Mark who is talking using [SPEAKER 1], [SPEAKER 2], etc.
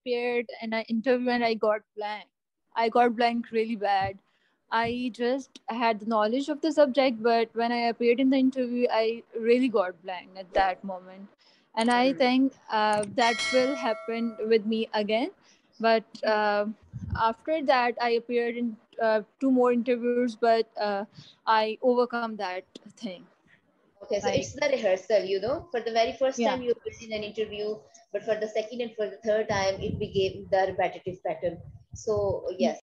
[SPEAKER 1] appeared in an interview and I got blank. I got blank really bad. I just had the knowledge of the subject, but when I appeared in the interview, I really got blank at that moment. And I think uh, that will happen with me again. But uh, after that, I appeared in uh, two more interviews, but uh, I overcome that thing.
[SPEAKER 2] Okay, so it's the rehearsal, you know. For the very first
[SPEAKER 1] Yeah.
[SPEAKER 2] time, you appeared in an interview, but for the second and for the third time, it became the repetitive pattern. So yes,